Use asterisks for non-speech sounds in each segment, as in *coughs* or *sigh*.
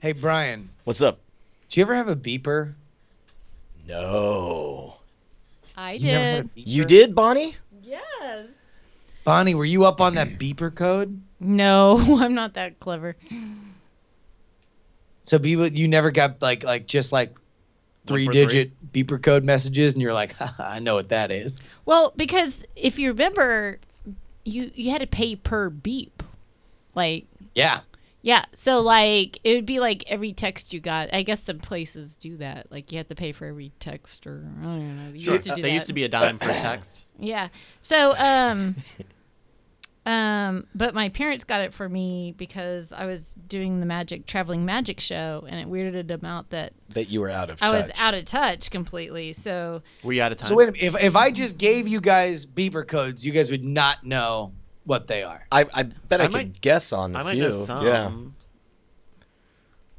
Hey Brian, What's up? Do you ever have a beeper? No. I You never had a did. beeper? You did, Bonnie? Yes. Bonnie, were you up on that beeper code? No, *laughs* I'm not that clever. So people, you never got like like just like three digit beeper code messages, and you're like, Haha, I know what that is. Well, because if you remember, you you had to pay per beep. Like Yeah. Yeah, so like it would be like every text you got. I guess some places do that. Like you have to pay for every text, or I don't know. They Sure. used to do They that. used to be a dime per text. *coughs* Yeah. So um um but my parents got it for me because I was doing the magic traveling magic show and it weirded them out that That you were out of touch. I touch. was out of touch completely. So Were you out of time? So wait a minute. If if I just gave you guys beeper codes, you guys would not know what they are. I, I bet I, I could guess on a I might few. know some. Yeah.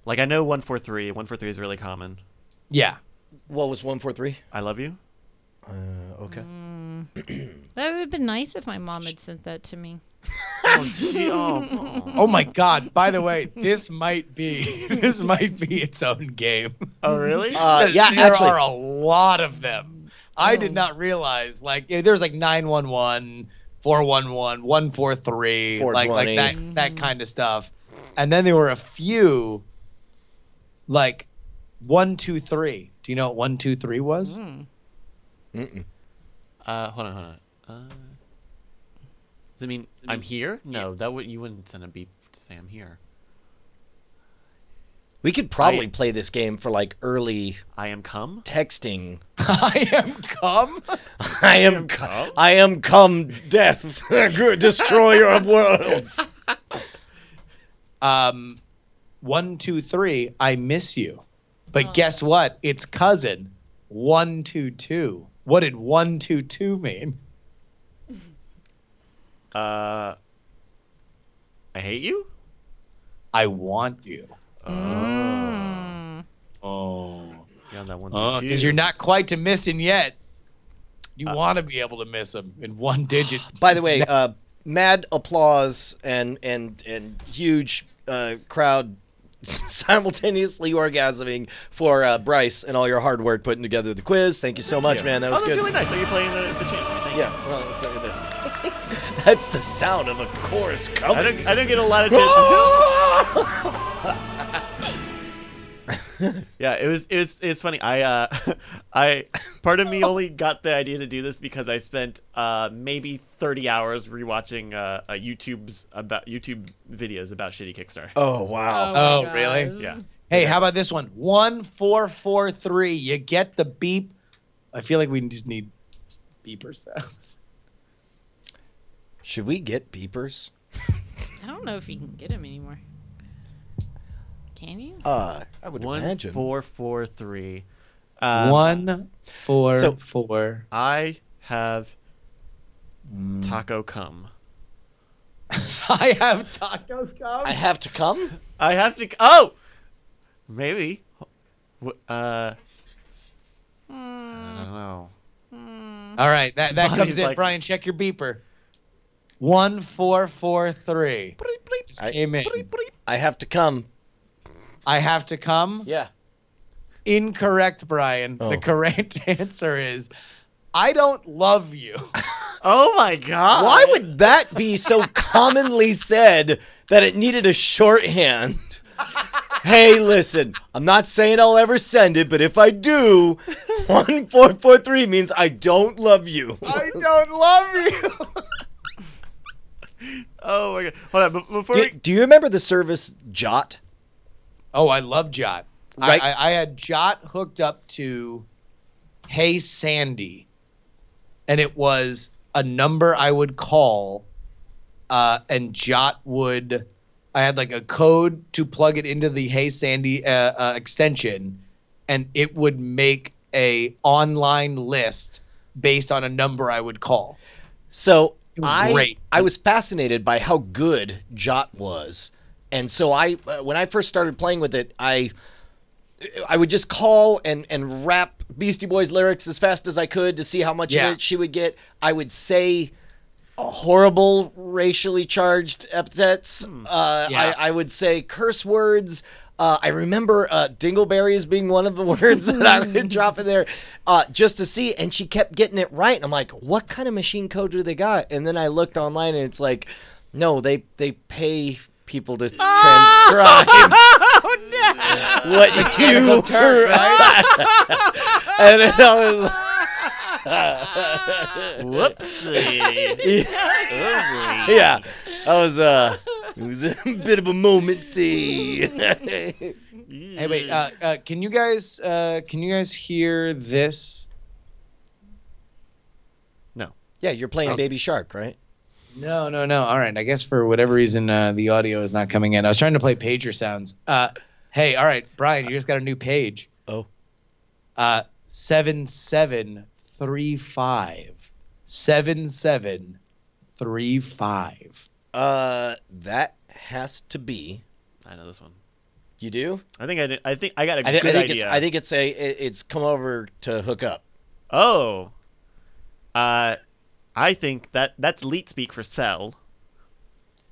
Like I know one four three. One four three is really common. Yeah. What was 143? I love you. Uh, okay. that would have been nice if my mom had sent that to me. *laughs* Oh, gee, oh, oh. Oh my God! By the way, this might be *laughs* this might be its own game. Oh, really? Uh, Because yeah, there actually. are a lot of them. I did Oh. not realize like yeah, there's like 911, 411, 143, like like that that kind of stuff. And then there were a few like one, two, three. Do you know what one, two, three was? Mm. Mm-mm. Uh, hold on, hold on. Uh, does it mean I'm here? No, that would you wouldn't send a beep to say I'm here. We could probably I- play this game for like early I am come. texting. *laughs* I am *laughs* come. I am, come? co- I am come, death, *laughs* destroyer of worlds. Um, one, two, three. I miss you. But guess what? It's cousin. One, two, two. What did one, two, two mean? Uh, I hate you. I want you. Oh, Mm. Oh. yeah, that one. two, Because two. you're not quite to missing yet. You want to be able to miss them in one digit. By the way, *laughs* uh, mad applause and and and huge uh, crowd *laughs* simultaneously orgasming for uh, Bryce and all your hard work putting together the quiz. Thank you so much, Yeah. man. That oh, was that's good. really nice. Are you playing the, the chant? Thank you. Yeah, well, sorry, that- *laughs* that's the sound of a chorus I coming. don't. I don't get a lot of chance. *laughs* yeah, it was. It was. It's funny. I. Uh, *laughs* I. Part of me only got the idea to do this because I spent uh maybe thirty hours rewatching uh, uh YouTube's about YouTube videos about shitty Kickstarter. oh wow! Oh, my really? Yeah. Hey, how about this one? One, four, four, three. You get the beep. I feel like we just need beeper sounds. Should we get beepers? I don't know if you can get them anymore. Can you? Uh, I would One imagine. four four three. Um, One, four, so- four. I have Mm. taco come. *laughs* I have taco come. I have to come. I have to. Oh, maybe. W- Uh, I don't know. All right, that that Bonnie's comes in. like- Brian, check your beeper. One, four, four, three. Just I- came in. I have to come. I have to come. Yeah. Incorrect, Brian. Oh. The correct *laughs* answer is I don't love you. *laughs* Oh my god! Why would that be so *laughs* commonly said that it needed a shorthand? hey, listen, I'm not saying I'll ever send it, but if I do, 1443 means I don't love you. I don't love you. Oh my god! Hold on, before Do, we. do you remember the service Jott? Oh, I love Jott. I- Right. I, I had Jott hooked up to Hey Sandy, and it was a number I would call, uh, and Jott would. I had like a code to plug it into the Hey Sandy uh, uh, extension, and it would make a online list based on a number I would call. So It was I, great. I was fascinated by how good Jott was, and so I, uh, when I first started playing with it, I, I would just call and and rap Beastie Boys lyrics as fast as I could to see how much Yeah. of it she would get. I would say horrible racially charged epithets. Uh, Yeah. I, I would say curse words. Uh, I remember uh, dingleberries being one of the *laughs* words that I would drop in there uh, just to see. And she kept getting it right. And I'm like, what kind of machine code do they got? And then I looked online and it's like, no, they, they pay people to transcribe *laughs* what you Mechanical Turk, right? *laughs* and then I was *laughs* Whoopsie. yeah, I was uh, it was a bit of a moment. Hey, wait. Uh, uh, can you guys uh, can you guys hear this? No. Yeah, you're playing Oh. Baby Shark, right? No, no, no. All right. I guess for whatever reason, uh, the audio is not coming in. I was trying to play pager sounds. Uh, hey, all right, Brian, you just got a new page. Oh. Uh, seven seven three five. Seven seven three five. Uh, that has to be. I know this one. You do? I think I did. I think I got a I, thi- good I think idea. it's. I think it's a. It's come over to hook up. Oh. Uh, I think that that's leet speak for sell.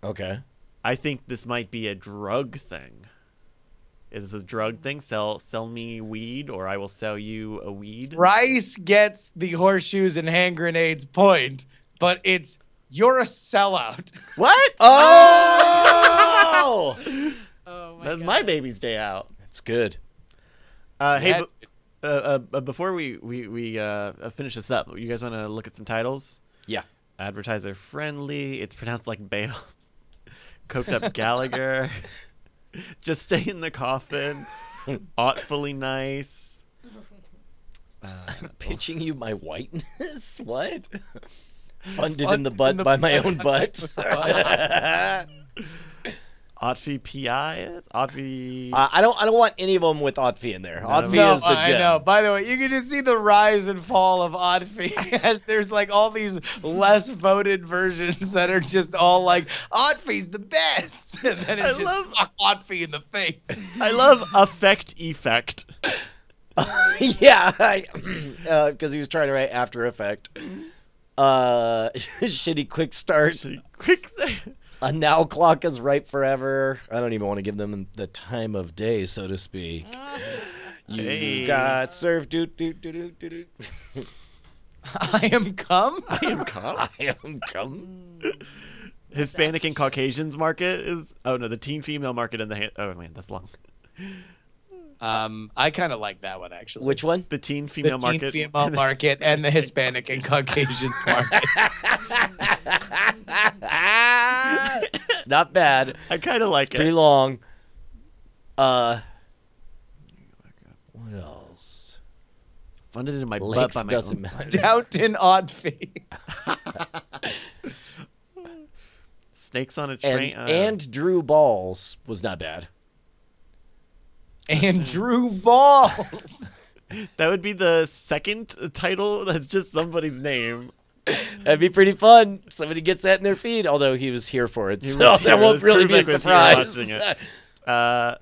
Okay. I think this might be a drug thing. Is this a drug thing? Sell sell me weed, or I will sell you a weed. Rice gets the horseshoes and hand grenades point, but it's you're a sellout. *laughs* What? Oh, *laughs* Oh my That's my baby's day out. that's good. Uh, hey, Yeah. uh, uh, uh, before we we we uh, uh, finish this up, you guys want to look at some titles? Yeah. Advertiser friendly. It's pronounced like Bales. *laughs* Coked up Gallagher. Just stay in the coffin. *laughs* Artfully nice. *laughs* Uh, Pitching you my whiteness. What? Funded in the butt in the by my own butt. Otfi PI. Otfi. Uh, I don't. I don't want any of them with Otfi in there. Otfi no, is the I know. By the way, you can just see the rise and fall of Oddfee *laughs* as there's like all these less voted versions that are just all like Oddfee's the best, *laughs* and then it's I just love- fuck Oddfee in the face. *laughs* I love effect effect. yeah, because *clears throat* he was trying to write After Effect. Uh, shitty quick start. Quick. say- A now clock is right forever. I don't even want to give them the time of day, so to speak. *laughs* You Hey. got served. Do do do do do do. *laughs* I am come. I am calm. *laughs* I am come. Hispanic and Caucasians market is. Oh no, the teen female market and the. Han- oh man, that's long. Um, I kind of like that one actually. Which one? The teen the female teen market. female *laughs* market and the Hispanic and Caucasian *laughs* market. it's not bad. I kind of like It's pretty long. Uh, what else? Funded in my butt by my doesn't own- matter. Downton Oddfee. *laughs* Snakes on a And, train. uh, and Drew Balls was not bad. And Drew Balls. *laughs* that would be the second title. That's just somebody's name. That'd be pretty fun. Somebody gets that in their feed, although he was here for it, He so was here. that won't His really be a crewback was here surprise. *laughs* Uh,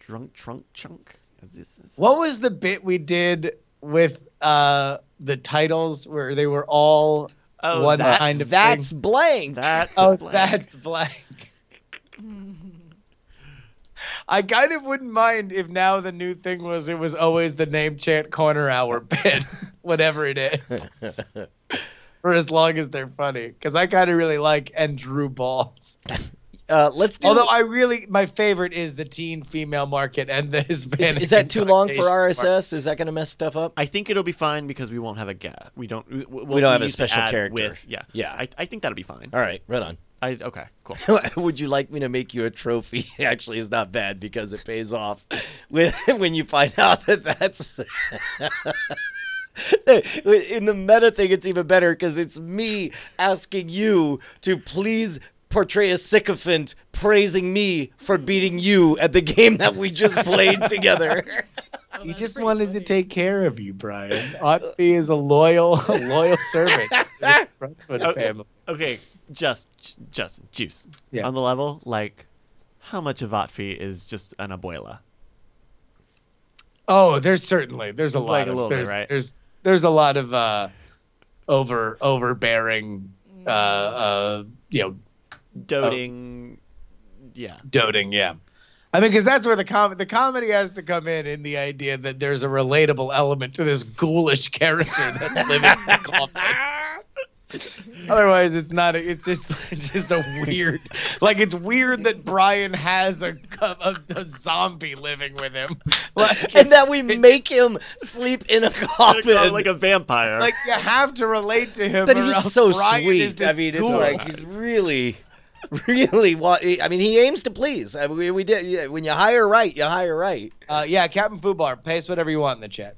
drunk trunk chunk. Is this, is What was the bit we did with uh the titles where they were all Oh, one that- kind of That's thing? blank. That's Oh, blank. that's blank. *laughs* I kind of wouldn't mind if now the new thing was it was always the name chant corner hour *laughs* bit, whatever it is, *laughs* for as long as they're funny. Because I kind of really like and Drew Balls. Uh, let's do. Although I really, my favorite is the teen female market and the is, Hispanic. is that too long for Caucasian market. RSS? Is that going to mess stuff up? I think it'll be fine because we won't have a guest. We don't. We, we'll We don't have a special character. With, yeah. Yeah. I, I think that'll be fine. All right, right on. I okay. Cool. *laughs* Would you like me to make you a trophy? *laughs* Actually, is not bad because it pays off when *laughs* when you find out that that's. In the meta thing, it's even better because it's me asking you to please portray a sycophant praising me for beating you at the game that we just played together. Oh, He just pretty wanted to take care of you, Brian. Otfi is a loyal, a loyal servant to the Brentwood family. Okay. Just just juice. Yeah. On the level, like, how much of Otfi is just an abuela? Oh, there's certainly there's a It's lot like a of little bit, right? there's there's a lot of uh over overbearing, uh, uh, you know, Doting. Yeah. doting. Yeah, I mean, because that's where the com- the comedy has to come in in the idea that there's a relatable element to this ghoulish character that's living in the *laughs* coffin. *laughs* Otherwise, it's not. A, it's just it's *laughs* just a weird. Like it's weird that Brian has a a, a zombie living with him. *laughs* Like, and that we make him sleep in a coffin. Like a vampire. like you have to relate to him. that he's so Brian is sweet. I this mean, it's ghoul. like he's really, really. wa- I mean, he aims to please. I mean, we, we did. Yeah, when you hire right, you hire right. Uh, yeah, Captain Fubar, paste whatever you want in the chat.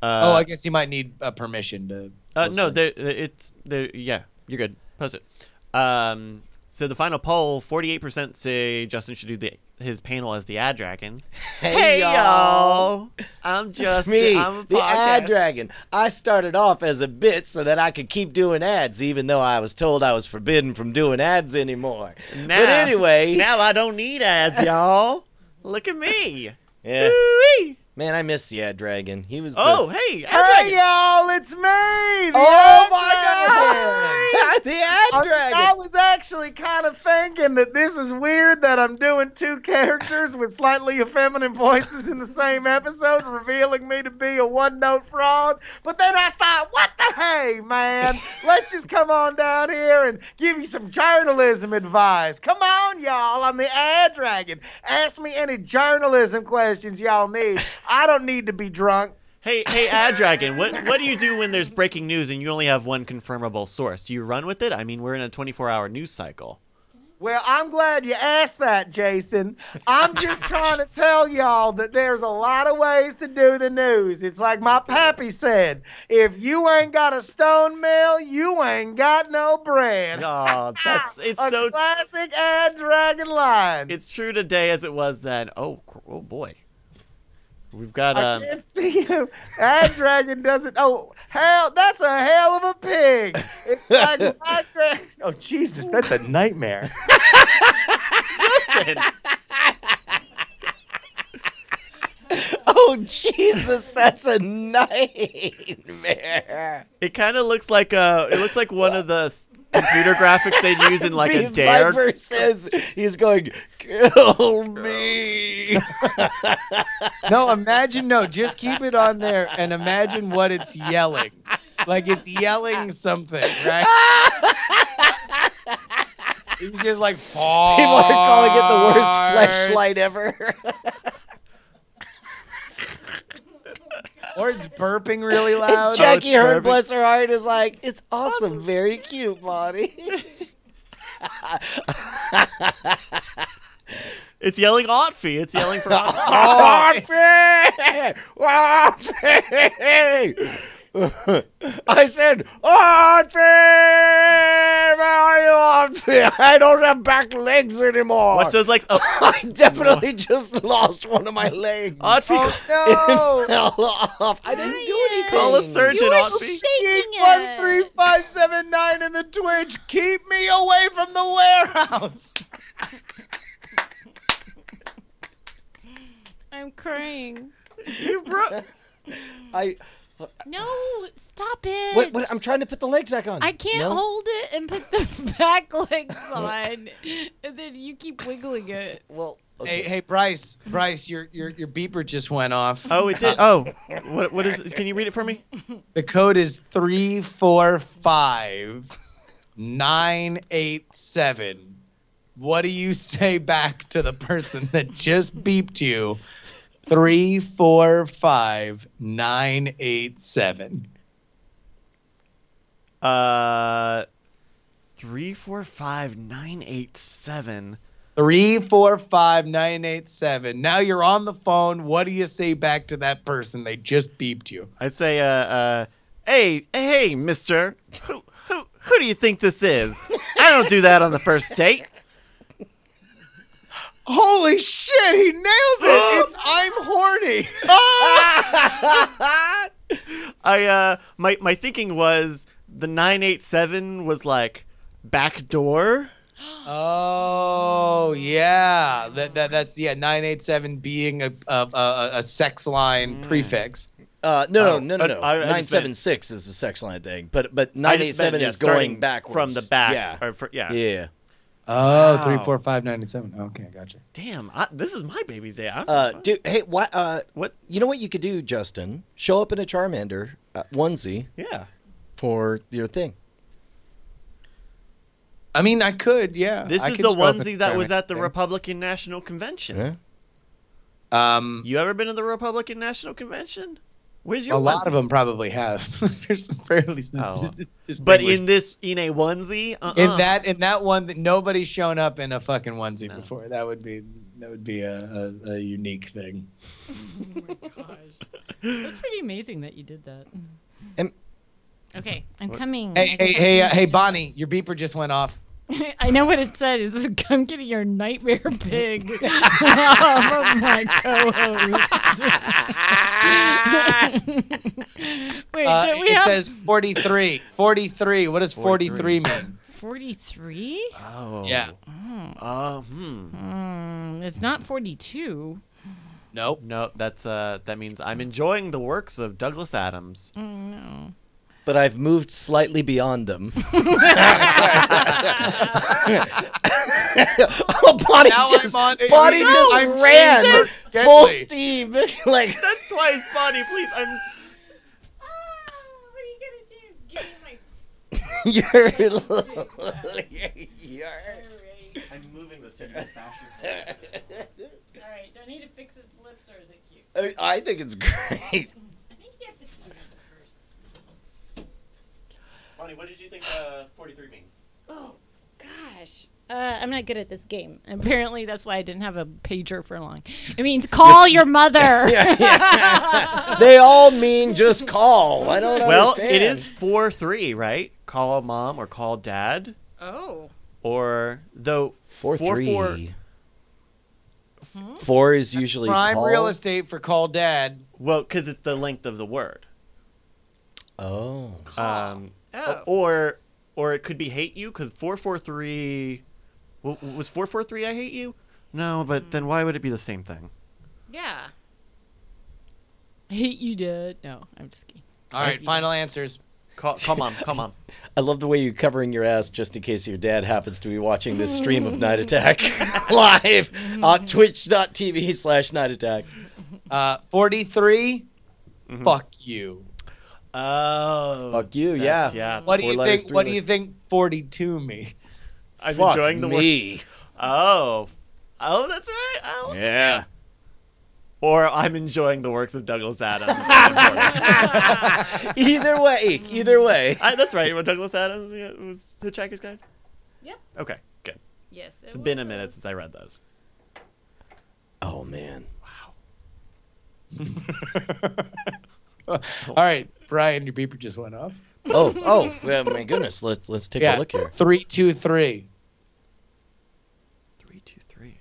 uh, oh, I guess you might need uh, permission to. Uh, no, it. there, it's there. Yeah, you're good. Post it. Um, so the final poll: forty-eight percent say Justin should do the his panel as the ad dragon. Hey, y'all, I'm just me, I'm a the ad dragon. I started off as a bit so that I could keep doing ads, even though I was told I was forbidden from doing ads anymore. Now, but anyway, now I don't need ads, y'all. *laughs* Look at me. yeah, Ooh-wee. Man, I miss the ad dragon. He was. The, Oh, hey, ad Hey dragon. y'all, it's me. the oh Ad my Dragon. god, *laughs* the ad I, dragon. I was actually kind of thinking that this is weird that I'm doing two characters with slightly effeminate voices in the same episode, revealing me to be a one note fraud. But then I thought, what the hey, man? Let's just come on down here and give you some journalism advice. Come on, y'all. I'm the ad dragon. Ask me any journalism questions y'all need. I don't need to be drunk. Hey, hey, ad dragon. What what do you do when there's breaking news and you only have one confirmable source? Do you run with it? I mean, we're in a 24-hour news cycle. Well, I'm glad you asked that, Jason. I'm *laughs* just trying to tell y'all that there's a lot of ways to do the news. It's like my pappy said if you ain't got a stone mill, you ain't got no bread. Oh, that's *laughs* it's a so classic ad dragon line. it's true today as it was then. Oh, oh boy. We've got I um can't see him. Ad dragon doesn't. Oh, hell, that's a hell of a pig. It's like *laughs* my gra- Oh, Jesus, that's a nightmare. Justin. *laughs* Oh Jesus, that's a *laughs* nightmare. It kind of looks like uh it looks like one of the s- computer graphics they'd use in like a Beef dare. Viper *laughs* says he's going, kill me. No, imagine no, just keep it on there and imagine what it's yelling. Like it's yelling something, right? He's just like People are calling it the worst farts. fleshlight ever. *laughs* Or it's *laughs* burping really loud. Jackie oh, it's Heard, perfect. bless her heart, is like, it's awesome, very cute, Bonnie. *laughs* It's yelling Otfi. It's yelling for Otfi. Auntie! Auntie! *laughs* I said, Auntie! Where are you, Auntie? *laughs* I don't have back legs anymore. Watch those like *laughs* oh, I definitely just lost one of my legs. Otfi. Oh It fell off. I didn't do anything. Call a surgeon, You were Otfi. shaking it. three five seven nine in the Twitch. Keep me away from the warehouse. I'm crying. You broke. I, No, stop it. what, what, I'm trying to put the legs back on. I can't No? hold it and put the *laughs* back legs *laughs* on, and then you keep wiggling it. Well, Hey, okay. hey, Bryce, Bryce, your your your beeper just went off. Oh, it did. *laughs* Oh, what what is? Can you read it for me? The code is three four five nine eight seven. What do you say back to the person that just beeped you? Three four five nine eight seven. Uh, three four five nine eight seven. Three four five nine eight seven. Now you're on the phone. What do you say back to that person? They just beeped you. I'd say, uh, uh, hey, hey, Mister, who who who do you think this is? I don't do that on the first date. Holy shit! He nailed it. It's I'm horny. *laughs* I uh, my my thinking was the nine eight seven was like back door. Oh yeah, that, that that's yeah nine eight seven being a a, a, a sex line Mm. prefix. Uh, no, Oh, no, no, no, uh, no. I- I just Nine seven six is the sex line thing, but but I nine just eight seven meant, yeah, is going starting backwards from the back. Yeah, or fr- yeah. yeah. Oh, Wow. three, four, five, ninety-seven. Okay, gotcha. Damn, I, this is my baby's day. I'm, Uh, dude, hey, what? Uh, what? you know what you could do, Justin? Show up in a Charmander uh, onesie Yeah. for your thing. I mean, I could, yeah. This I is the show up onesie that was at the thing. Republican National Convention. Yeah. Um, You ever been to the Republican National Convention? Where's your a lot of them probably have. *laughs* There's some fairly. Oh. *laughs* But in this, in a onesie, uh-uh. in that in that one that nobody's shown up in a fucking onesie No. before. That would be that would be a, a, a unique thing. *laughs* Oh my gosh. That's pretty amazing that you did that. And- okay, I'm coming. Hey hey hey uh, hey Bonnie, your beeper just went off. *laughs* I know what it said. Is come getting your nightmare pig off of my co-host. Wait, Uh, do we it have says 43. 43. What does 43 mean? 43? Oh. Yeah. Uh, hmm. Mm, it's not 42. Nope. No, that's uh, that means I'm enjoying the works of Douglas Adams. Oh no. But I've moved slightly beyond them. *laughs* *laughs* oh, Bonnie Now just, I'm on- Bonnie just I'm ran Jesus. full steam. *laughs* like That's why it's funny. Please, I'm. what are you gonna do? Give me my. you're, you're I'm moving the city faster. All right. Do I need to fix its lips or is it cute? I- I think it's great. I think you have to see it first. Bonnie, what did you think uh, 43 means? Oh gosh. Uh, I'm not good at this game. *laughs* Apparently, that's why I didn't have a pager for long. It means call your mother. *laughs* *laughs* they all mean just call. I don't know. Well, understand. it is 4 3, right? Call mom or call dad. Oh. Or, though, four 4 three. 4. Four is usually Prime call. real estate for call dad. Well, because it's the length of the word. Oh, Um, Oh. Or, or it could be hate you, because 443. Was 443 I hate you? No, but then why would it be the same thing? Yeah. I *laughs* hate you, Dad. No, I'm just kidding. All right, final answers. Call, call mom, call mom. *laughs* I love the way you're covering your ass just in case your dad happens to be watching this stream of Night Attack *laughs* live on twitch.tv slash Night Attack. Uh, 43. Mhm. Fuck you. Oh. Fuck you, yeah. Yeah. What do Four you letters, think? three What do you think 42 means? I'm Fuck enjoying the word. Oh. Oh, that's right. Oh. Yeah. Or I'm enjoying the works of Douglas Adams. *laughs* *laughs* either way, either way. I, that's right. What Douglas Adams yeah, was Hitchhiker's Guide. Yep. Okay, good. Yes. It's been a minute since I read those. Oh man. Wow. *laughs* All right, Brian, your beeper just went off. Oh, oh, well, my goodness. Let's let's take a look here. Three, two, three. Three, two, three.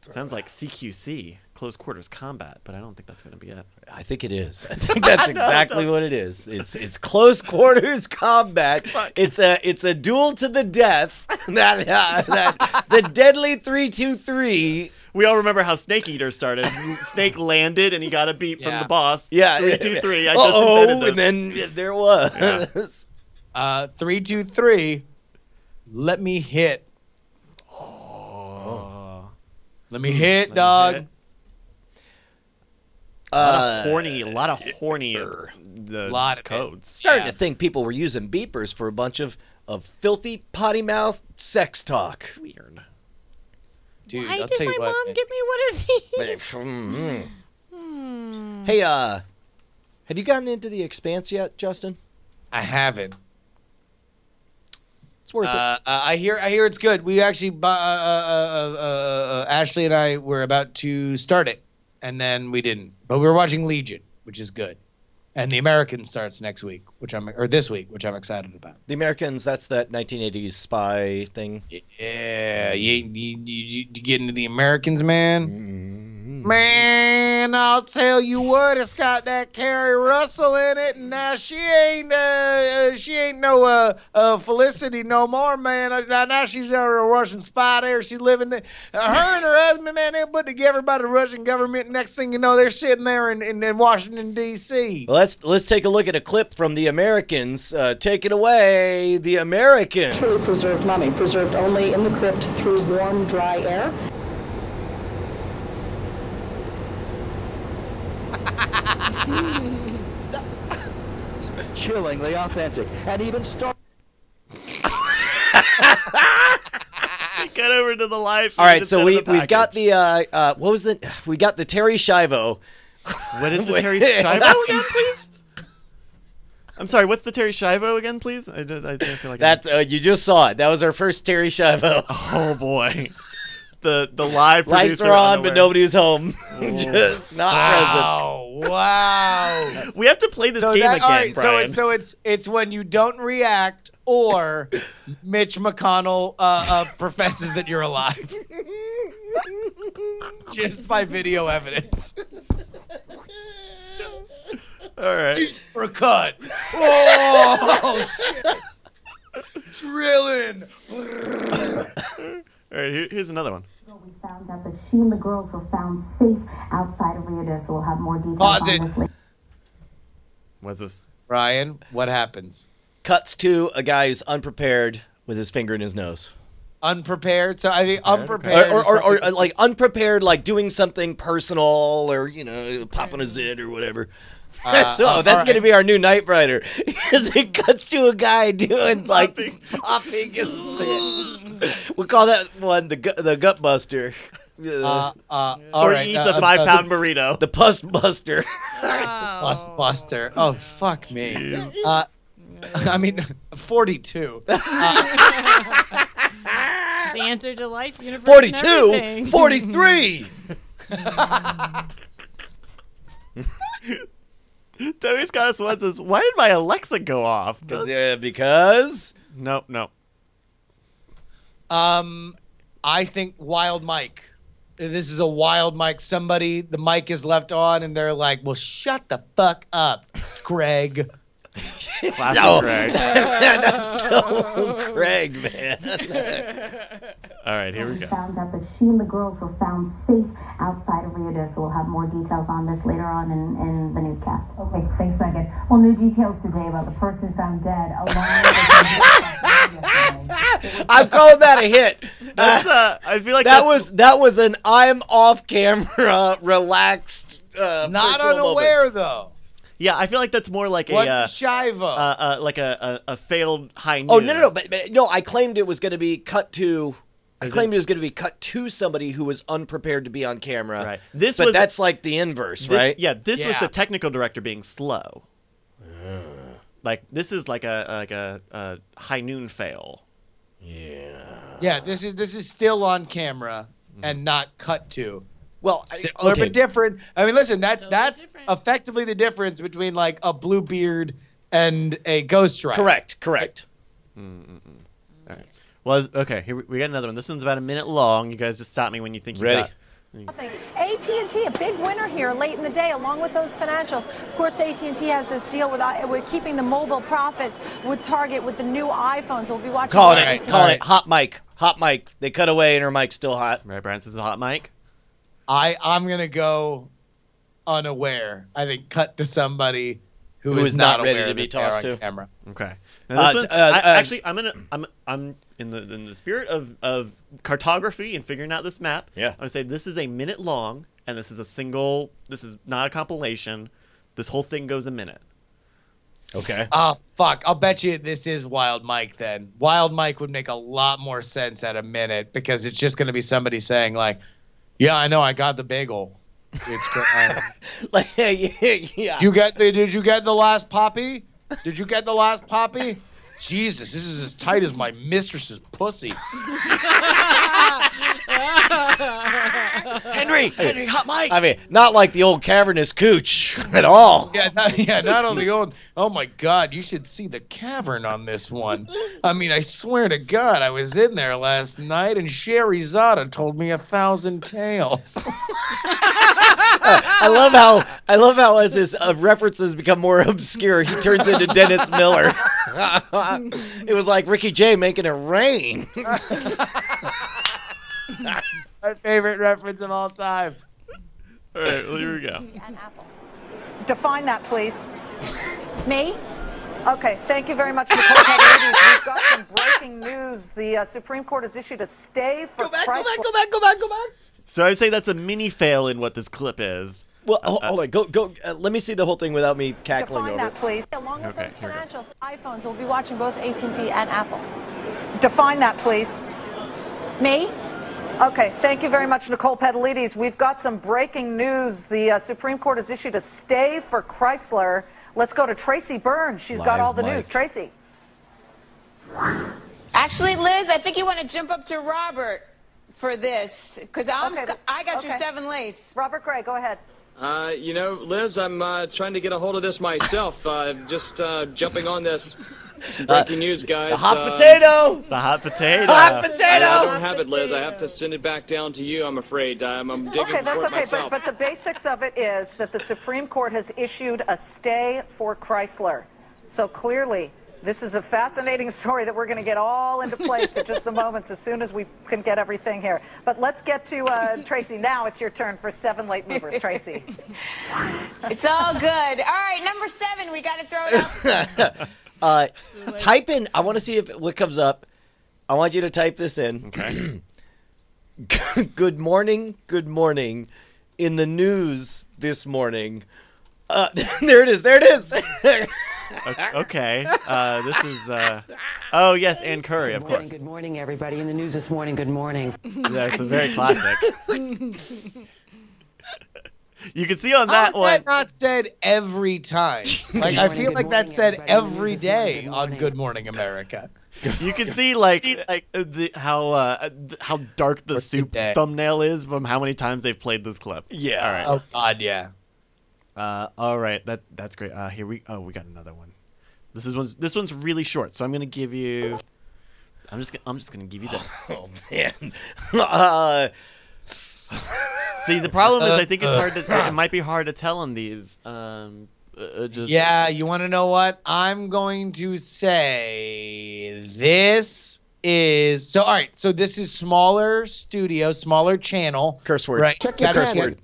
Sounds like CQC, close quarters combat, but I don't think that's going to be it. I think it is. I think that's *laughs* No, exactly don't. what it is. It's it's close quarters combat. Fuck. It's a it's a duel to the death. *laughs* that uh, that the deadly three two three. We all remember how Snake Eater started. Snake *laughs* landed and he got a beat from the boss. Yeah. Three, two, three. I just oh, and this. then there was. Uh, three, two, three. Let me hit. Oh. Let me hit, me dog. hit. A lot Uh, of horny, a lot of horny uh, the Lot of it. codes. starting Yeah. to think people were using beepers for a bunch of of filthy potty mouth sex talk. Weird. Dude, Why I'll did tell my what. mom man. give me one of these? Mm. *laughs* Hmm. Hey, uh, have you gotten into the Expanse yet, Justin? I haven't. It's worth it. Uh, uh, I hear. I hear it's good. We actually, uh, uh, uh, uh, uh, Ashley and I were about to start it, and then we didn't. But we were watching Legion, which is good, and the American starts next week, which I'm or this week, which I'm excited about. The Americans, that's that 1980s spy thing. Yeah, you, you, you, you get into the Americans, man. Mm-hmm. Man, I'll tell you what, it's got that Keri Russell in it, and now she ain't uh, she ain't no uh, uh Felicity no more, man. Uh, Now, now she's a Russian spy there. She's living there. Uh, her and her husband, man, they put together by the Russian government. Next thing you know, they're sitting there in, in, in Washington D.C. Well, let's let's take a look at a clip from the Americans. Uh, take it away, the Americans. Truly preserved mummy, preserved only in the crypt through warm, dry air. Chillingly authentic, and even star. *laughs* Get over to the live. All right, so we we've got the uh, uh, what was the we got the Terri Schiavo. What is the *laughs* Terri Schiavo again, *laughs* please? I'm sorry. What's the Terri Schiavo again, please? I just I feel like I That's uh, you just saw it. That was our first Terri Schiavo. Oh boy. The the live Lights producer were on, but unaware. nobody was home. *laughs* just not present. Wow! Wow! We have to play this so game that, again, all right, so it's so it's it's when you don't react or Mitch McConnell uh, uh, professes that you're alive, *laughs* just by video evidence. All right. For a cut. *laughs* Oh shit! Drilling. All right. Here, here's another one. We found out that she and the girls were found safe outside of Rio de so we'll have more details Pause on it. this. What's this? Ryan, what happens? Cuts to a guy who's unprepared with his finger in his nose. Unprepared. So I think unprepared. or, is or, or, uh, like unprepared, like doing something personal or, you know, popping a zit or whatever. So uh, that's all going to be our new Night Rider. *laughs* Because it cuts to a guy doing like Popping. popping a zit. we'll call that one the gut, the gut buster. *laughs* Uh, uh, all or right, eats uh, a five uh, pound burrito. the pus buster. *laughs* Bus Buster. Oh fuck me. Uh, I mean, forty-two. The answer to life, universe, and 42, 43. Toby Scott Swan says, "Why did my Alexa go off?" Yeah, because no, no. Um, I think Wild Mike. This is a Wild Mike. Somebody, the mic is left on, and they're like, "Well, shut the fuck up, Greg." Classic No. Greg. *laughs* that's so Craig, man. *laughs* All right, here we We go. found out that she and the girls were found safe outside of Rio de so we'll have more details on this later on in, in the newscast. Okay, thanks, Megan. Well, new details today about the person found dead along *laughs* I'm calling that a hit. That's uh, I feel like That was that was an I'm off camera, relaxed. Uh, Not personal moment. unaware though. yeah. I feel like that's more like a What uh, Shiva? uh, uh, like a, a, a failed high noon. Oh no, no, no, but, but no. I claimed it was going to be cut to. I claimed it was going to be cut to somebody who was unprepared to be on camera. Right. This but was- that's like the inverse, This- right? Yeah, this was the technical director being slow. Like this is like a like a, a high noon fail. yeah, Yeah. this is this is still on camera Mm-hmm. and not cut to. Well, I- Similar okay. but different. I mean, listen, that Totally that's different. effectively the difference between like a Bluebeard and a Ghost Rider. correct, correct. Was okay. Here we, we got another one. This one's about a minute long. You guys just stop me when you think you're Ready. got. AT&T, a big winner here late in the day, along with those financials. Of course, AT&T has this deal with uh, with keeping the mobile profits with Target with the new iPhones. We'll be watching. Calling more it, Alright, AT&T. calling it. Hot mic, hot mic. They cut away and her mic's still hot. Right, Brian says a hot mic. I I'm gonna go unaware. I think cut to somebody who, Who is, is not not, ready aware to be tossed to. camera. Okay. Uh, Now this t- one- uh, I- uh, actually, I'm gonna I'm I'm in the in the spirit of of cartography and figuring out this map. Yeah. I'm gonna say this is a minute long, and this is a single. This is not a compilation. This whole thing goes a minute. Okay. Oh fuck! I'll bet you this is Wild Mike. Then Wild Mike would make a lot more sense at a minute because it's just gonna be somebody saying like, "Yeah, I know, I got the bagel." It's gr- *laughs* uh, like, *laughs* yeah, yeah. Did you get the? Did you get the last poppy? Did you get the last poppy? Jesus, this is as tight as my mistress's pussy. *laughs* Henry, Henry, hot mic. I mean, not like the old cavernous cooch. *laughs* at all. Yeah, not, yeah, not only old. Oh my God, you should see the cavern on this one. I mean, I swear to God, I was in there last night, and Scheherazade told me a thousand tales. I love how I love how as his uh, references become more *laughs* obscure, he turns into Dennis Miller. *laughs* it was like Ricky Jay making it rain. My favorite reference of all time. All right, well, here we go. and Apple. Define that, please. Me? Okay, thank you very much, Nicole Ladies, We've got some breaking news. The uh, Supreme Court has issued a stay for Go back, go back, go back, go back, go back. So I say that's a mini fail in what this clip is. Well, hold, hold on, go, go. Uh, let me see the whole thing without me cackling Define over that, it. please. Along with Okay, those here we go. financials, iPhones, we'll be watching both AT&T and Apple. Define that, please. Me? Okay, thank you very much, Nicole Petallides. We've got some breaking news. The uh, Supreme Court has issued a stay for Chrysler. Let's go to Tracy Byrnes. She's got all the mic. news. Tracy. Actually, Liz, I think you want to jump up to Robert for this because I'm Okay, I got your seven lates. Robert Gray, go ahead. Uh, you know, Liz, I'm uh, trying to get a hold of this myself. Uh, just uh, jumping on this. Some breaking news, guys. The hot Uh, potato. The hot potato. Hot I, potato. I don't have it, Liz. I have to send it back down to you. I'm afraid. I'm, I'm digging Okay, that's for it okay, but, but the basics of it is that the Supreme Court has issued a stay for Chrysler. So clearly, this is a fascinating story that we're going to get all into place in just the moments as soon as we can get everything here. But let's get to uh, Tracy. Now it's your turn for seven late movers, Tracy. *laughs* It's all good. All right, number seven. We got to throw it up. *laughs* Uh, type in. I want to see if what comes up. I want you to type this in. Okay. *coughs* good morning. Good morning. In the news this morning. Uh, *laughs* there it is. There it is. O- *laughs* okay. Uh, this is. Uh, oh yes, Ann Curry, of Good morning, course. good morning, everybody. In the news this morning, good morning. *laughs* That's a very classic. *laughs* You can see on How that is one. that not said every time? Like I feel like morning, that's said everybody. In the every news this morning, good on. Good Morning America. You can see like like uh, the, how uh, how dark the What's soup thumbnail is from how many times they've played this clip. Yeah. All right. Oh God, yeah. Uh, all right. That that's great. Uh, here we. Oh, we got another one. This is one's this one's really short, so I'm gonna give you. I'm just gonna, I'm just gonna give you this. *laughs* oh man. Uh, *laughs* See, the problem is I think it's Uh, hard to. It might be hard to tell on these. Um, uh, uh, just Yeah, you want to know what? I'm going to say this is so. All right, so this is smaller studio, smaller channel. curse word. Right. Check your Gotta panties.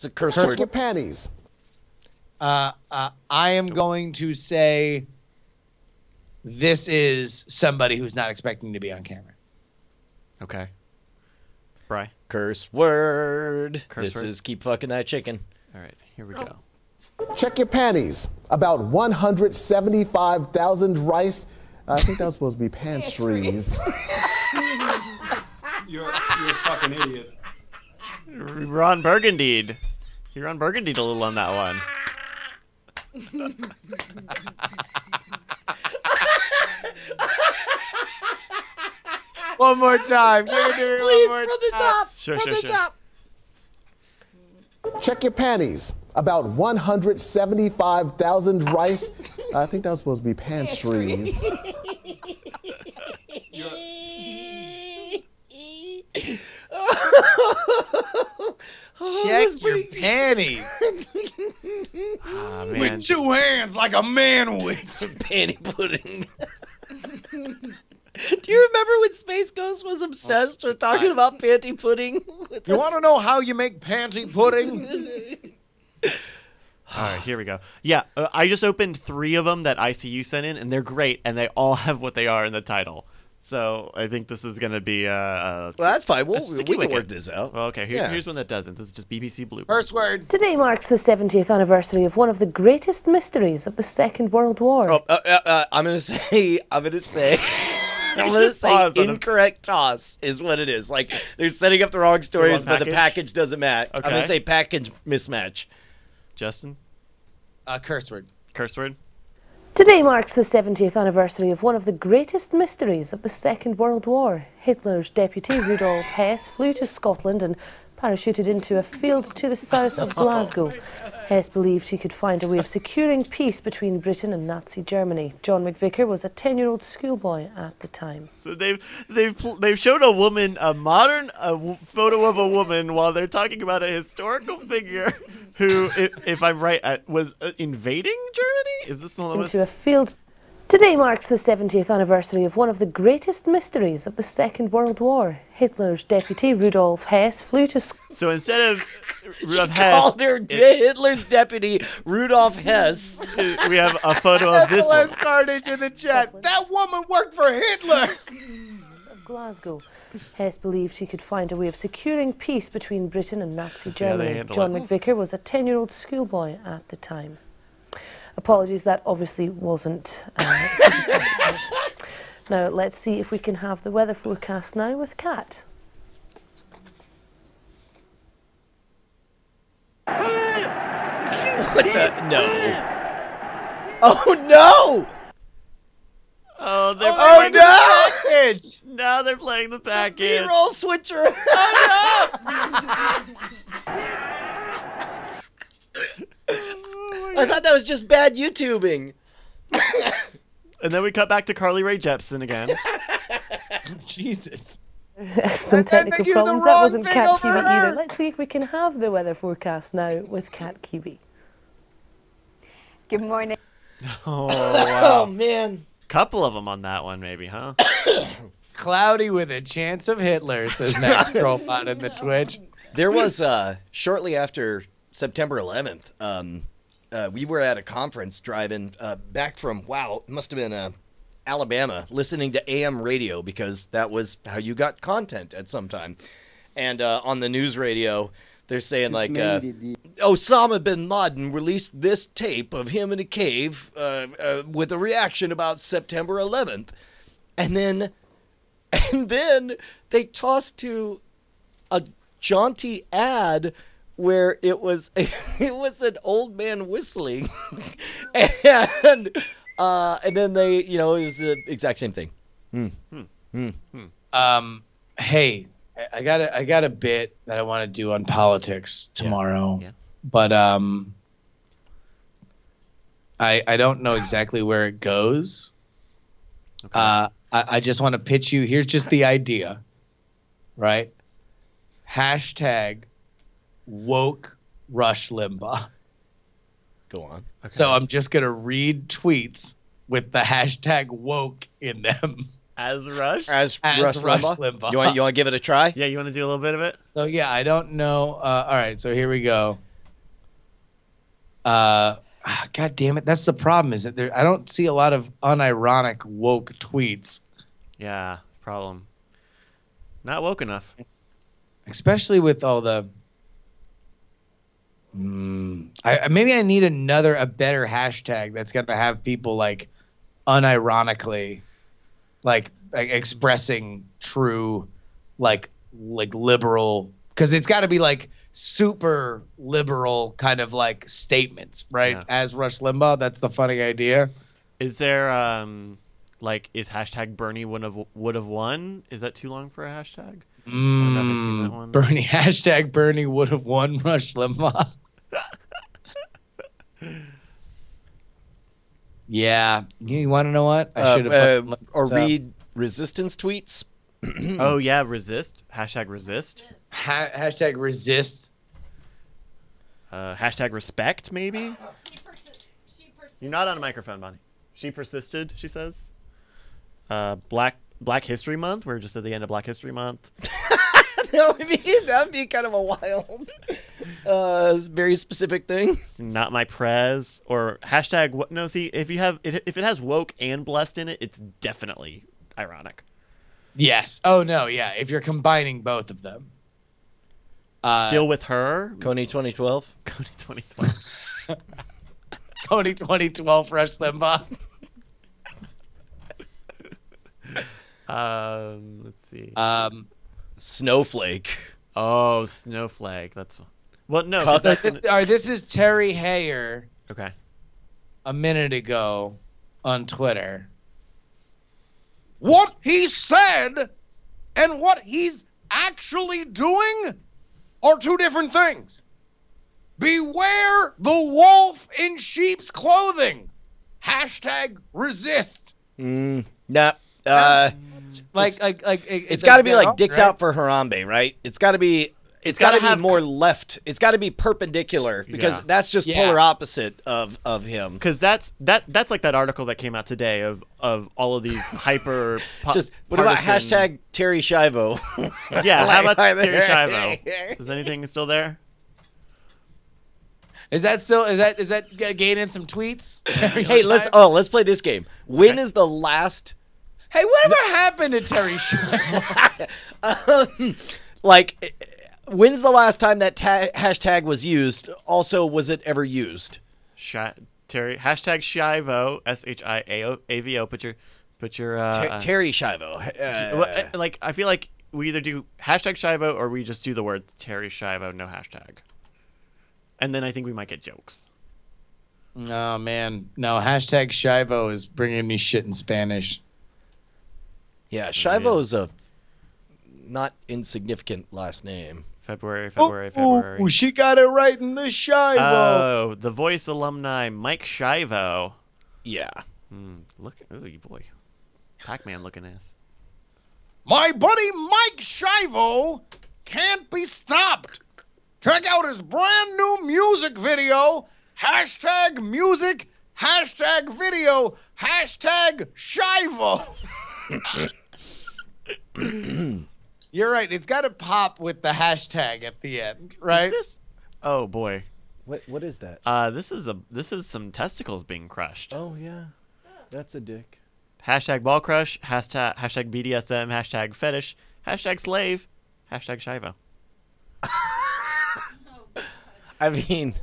Get- It's a curse Curse word. Your panties. Uh, uh, I am going to say this is somebody who's not expecting to be on camera. Okay. Bry. Curse word. Curse this word. is keep fucking that chicken. All right. Here we go. Check your panties. About 175,000 rice. I think that was supposed to be pantries. *laughs* You're, you're a fucking idiot. Ron Burgundy. He on Burgundy a little on that one. *laughs* One more time. Give it to me Please, one more from the time. top. Sure, from sure, the sure. top. Check your panties. About 175,000 rice. *laughs* I think that was supposed to be pantries. *laughs* Check that's your pretty- *laughs* panties Ah man. with two hands like a man would. *laughs* Panty pudding. *laughs* Do you remember when Space Ghost was obsessed with talking about panty pudding? You want to know how you make panty pudding? All right, here we go. Yeah, uh, I just opened three of them that ICU sent in, and they're great, and they all have what they are in the title. So I think this is going to be uh, uh, Well, that's fine. We'll, we can wicket. work this out. Well, okay, here, Yeah. here's one that doesn't. This is just BBC Blue. First word. Today marks the 70th anniversary of one of the greatest mysteries of the Second World War. Oh, uh, uh, uh, I'm gonna *laughs* say. I'm gonna say. *laughs* I'm gonna say pause on incorrect toss is what it is. Like they're setting up the wrong stories, but the package? package doesn't match. I'm gonna say package mismatch. Justin, Uh, curse word. curse word. Today marks the 70th anniversary of one of the greatest mysteries of the Second World War. Hitler's deputy, Rudolf Hess, flew to Scotland and parachuted into a field to the south of Glasgow. Hess believed he could find a way of securing peace between Britain and Nazi Germany. John McVicker was a 10 year old schoolboy at the time. So they've they've they've shown a woman a modern a photo of a woman while they're talking about a historical figure who, if, if I'm right, uh, was uh, invading Germany. Is this the one that was? Into a field. Today marks the 70th anniversary of one of the greatest mysteries of the Second World War. Hitler's deputy Rudolf Hess flew to So instead of *laughs* Rudolf Hess, Called her it- *laughs* Hitler's deputy, Rudolf Hess. *laughs* we have a photo of this FLS one. Carnage in the chat. That woman worked for Hitler. of Glasgow. Hess believed he could find a way of securing peace between Britain and Nazi See how they Germany. John it. McVicker was a 10 year old schoolboy at the time. Apologies, that obviously wasn't. Uh, *laughs* now, let's see if we can have the weather forecast now with Kat. *laughs* What the? No. Oh no! Oh, they're Oh, playing no! the package. Now they're playing the package. B-roll switcher. *laughs* I thought that was just bad YouTubing. *coughs* And then we cut back to Carly Rae Jepsen again. *laughs* Jesus. *laughs* Some technical think you the problems. That wasn't Cat over Kiwi her. either. Let's see if we can have the weather forecast now with Cat Kiwi. Good morning. Oh, *laughs* Oh wow. *coughs* man. Couple of them on that one, maybe, huh? *coughs* Cloudy with a chance of Hitler, says Max Robot in the Twitch. There was uh, shortly after September 11th. Um, uh, we were at a conference driving uh, back from wow, it must have been uh, Alabama, listening to AM radio because that was how you got content at some time. And uh, on the news radio, they're saying like uh, Osama bin Laden released this tape of him in a cave uh, uh, with a reaction about September 11th, and then *laughs* and then they tossed to a jaunty ad where it was *laughs* it was an old man whistling *laughs* and uh and then they you know it was the exact same thing Hmm. Hmm. Um, hey, I- I got a, I got a bit that I want to do on politics tomorrow, Yeah. but um, I I don't know exactly where it goes. Uh, I, I just want to pitch you. Here's just the idea, right? Hashtag woke Rush Limbaugh. go on So I'm just gonna read tweets with the hashtag woke in them. As Rush? as, As Rush, Rush Limbaugh, Limbaugh. you want you want to give it a try Yeah, you want to do a little bit of it? So yeah, I don't know. Uh, all right, so here we go. Uh, ah, God damn it, that's the problem. Is that there? I don't see a lot of unironic woke tweets, Yeah, problem. Not woke enough. especially with all the. Mm, I maybe I need another a better hashtag that's gonna have people like unironically, like expressing true, like like liberal because it's got to be like super liberal kind of like statements, right? Yeah. As Rush Limbaugh, that's the funny idea. Is there um like is hashtag Bernie would have would have won? Is that too long for a hashtag? I don't know if I've seen that Mm, one. Bernie *laughs* hashtag Bernie would have won Rush Limbaugh. Yeah, you want to know what? I should have uh, or uh, read resistance tweets *clears throat* oh yeah, resist. Hashtag resist. ha- hashtag resist. Uh, hashtag respect maybe. You're not on a microphone, Bonnie. She persisted. She says. Uh, Black Black History Month. We're just at the end of Black History Month. *laughs* *laughs* that would be that would be kind of a wild uh very specific thing It's not my prez or hashtag what? No, see if you have if it has woke and blessed in it, it's definitely ironic. Yes. Oh no. Yeah. If you're combining both of them. Uh, Still with her. Kony 2012 Cody *laughs* 2012. Kony *laughs* 2012 Rush Limbaugh. um, let's see. Um, snowflake oh, snowflake. That's well, no. Cut- that's this, all right, this is Terry Hayer okay. a minute ago on Twitter. What he said and what he's actually doing are two different things. Beware the wolf in sheep's clothing. Hashtag resist. Mm, nah. Uh, Mm. Like, like, like, it- it's a got to be like dicks right? out for Harambe, right? It's got to be. It's got gotta be more left. It's got to be perpendicular because Yeah. that's just Yeah. polar opposite of of him. Because that's that that's like that article that came out today of of all of these *laughs* hyper. po- Just what about hashtag Terri Schiavo? *laughs* Yeah, how about right Terri there. Schiavo? *laughs* Is anything still there? Is that still? Is that is that g- gaining some tweets? hey, let's oh let's play this game. When is the last Hey, whatever happened to Terri Schiavo? *laughs* um, like eh, when's the last time that ta- hashtag was used? Also, was it ever used? Shi- Terri hashtag Schiavo S H I A O A V O. Put your put your uh, Ter- uh, Terri Schiavo. Uh, uh, like I feel like we either do hashtag Schiavo or we just do the word Terri Schiavo, no hashtag. And then I think we might get jokes. No man, no. Hashtag Schiavo is bringing me shit in Spanish. Yeah, Schiavo's a not insignificant last name. February, February, February. Oh, she got it right in the Schiavo. Oh, the voice alumni Mike Shivo. Yeah. Hmm, look, ooh, you boy, Pac-Man looking ass. My buddy Mike Shivo can't be stopped. Check out his brand new music video. Hashtag music. Hashtag video. Hashtag Schiavo. *laughs* *clears throat* You're right. It's got to pop with the hashtag at the end, right? Is this? Oh boy. What what is that? Uh, this is a this is some testicles being crushed. Oh yeah, that's a dick. Hashtag ball crush. Hashtag hashtag BDSM. Hashtag fetish. Hashtag slave. Hashtag Schiavo. *laughs* I mean,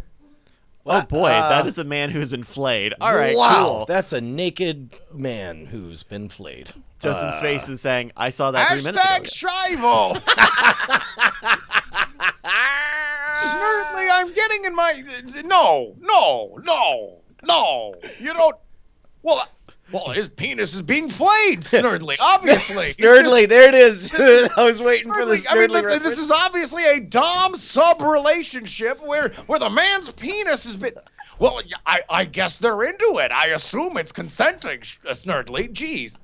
Oh boy, uh, that is a man who's been flayed. All right, wow, cool. that's a naked man who's been flayed. Justin's Uh, face is saying, "I saw that three minutes Hashtag ago." Schiavo. *laughs* Certainly, I'm getting in my. No, no, no, no. You don't. Well, well, his penis is being flayed, Snerdley. *laughs* Obviously, *laughs* Snerdley, there it is. *laughs* I was waiting for the Snerdley- I mean, reference. this is obviously a dom sub relationship where where the man's penis has been. Well, I guess they're into it. I assume it's consenting, uh, Snerdley. Jeez.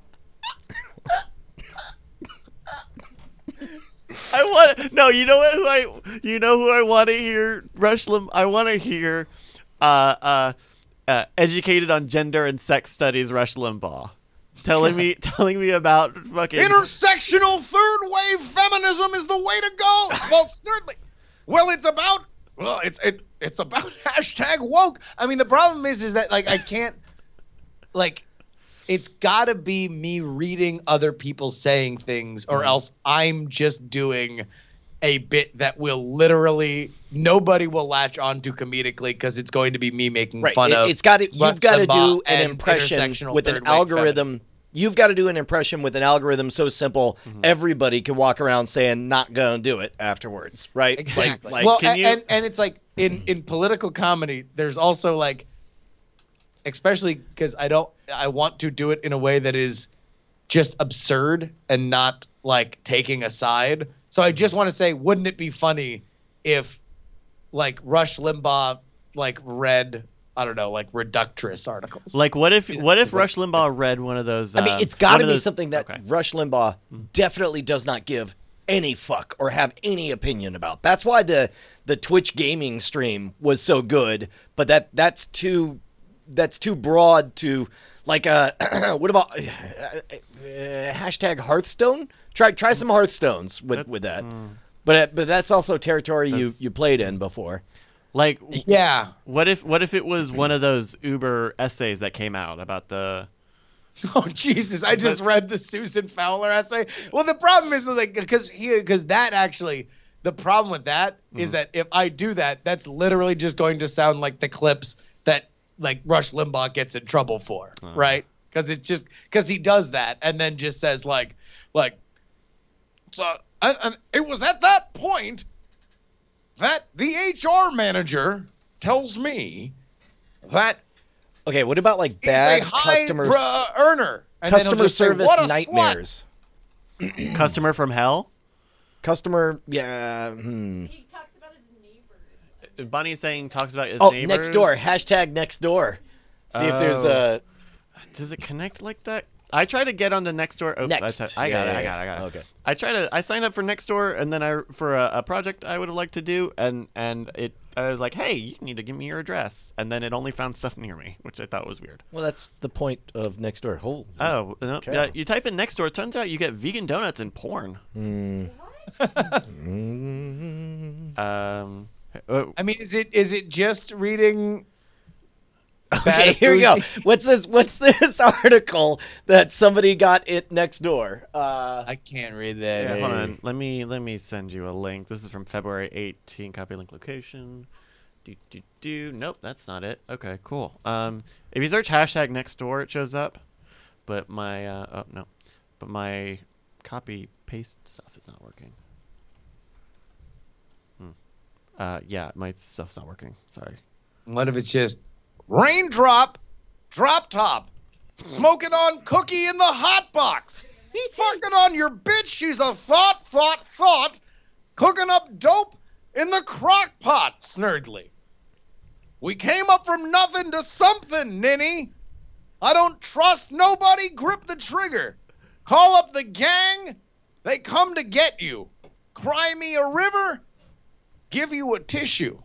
I want no. You know what? Who I you know who I want to hear? Rush Lim. I want to hear, uh, uh, uh, educated on gender and sex studies. Rush Limbaugh, telling me *laughs* telling me about fucking. Intersectional third wave feminism is the way to go. Well, Snerdley. Well, it's about well, it's it it's about *laughs* hashtag woke. I mean, the problem is is that like I can't like it's got to be me reading other people saying things, or else I'm just doing a bit that will literally nobody will latch onto comedically because it's going to be me making Right. fun it, of. it's got to. You've got to do an impression with an algorithm. feminism. You've got to do an impression with an algorithm so simple mm-hmm. everybody can walk around saying not gonna do it afterwards, right? Exactly. Like, like well, can you? and and it's like in in political comedy, there's also like, especially because I don't, I want to do it in a way that is just absurd and not like taking a side. So I just want to say, wouldn't it be funny if, like Rush Limbaugh, like read, I don't know, like reductress articles. Like what if what if Rush Limbaugh read one of those? I mean, uh, it's got to of be those- something that okay. Rush Limbaugh definitely does not give any fuck or have any opinion about. That's why the the Twitch gaming stream was so good, but that that's too that's too broad to like uh *clears throat* what about uh, uh, hashtag Hearthstone? Try try some Hearthstones with with that. Mm. But uh, but that's also territory you That's- you played in before. Like yeah. What if what if it was one of those Uber essays that came out about the *laughs* Oh Jesus! I just read the Susan Fowler essay. Well, the problem is like because he because that actually the problem with that is mm-hmm. that if I do that, that's literally just going to sound like the clips that like Rush Limbaugh gets in trouble for, uh-huh. right? Because it's just because he does that and then just says like like so and, and it was at that point that the HR manager tells me that Okay, what about like bad a customer br- earner. And customer just say, service "What a slut." nightmares? *clears throat* customer from hell? Customer, yeah. Hmm. He talks about his neighbors. Bonnie's saying talks about his Oh, neighbors. next door. Hashtag next door. See if there's Oh. a. Does it connect like that? I try to get onto Nextdoor. Oops, I, Next. said, I got Yeah, it. I got it. I got it. Okay. I try to. I signed up for Nextdoor, and then I for a, a project I would have liked to do, and and it. I was like, hey, you need to give me your address, and then it only found stuff near me, which I thought was weird. Well, that's the point of next door. Hold. Oh, no, Okay. yeah, you type in Nextdoor. It turns out you get vegan donuts and porn. Hmm. *laughs* Um. uh, I mean, is it is it just reading? *laughs* Okay, bad here we go. What's this? What's this *laughs* article that somebody got it next door? Uh, I can't read that. Yeah, hold on. Let me let me send you a link. This is from February 18. Copy link location. Do do do. Nope, that's not it. Okay, cool. Um, if you search hashtag next door, it shows up. But my uh, oh no, but my copy paste stuff is not working. Hmm. Uh, yeah, my stuff's not working. Sorry. What if it's just raindrop, drop top, smoking on cookie in the hot box, *laughs* fucking on your bitch? She's a thought, thought, thought, cooking up dope in the crock pot. Snerdley. We came up from nothing to something, ninny. I don't trust nobody. Grip the trigger. Call up the gang. They come to get you. Cry me a river. Give you a tissue.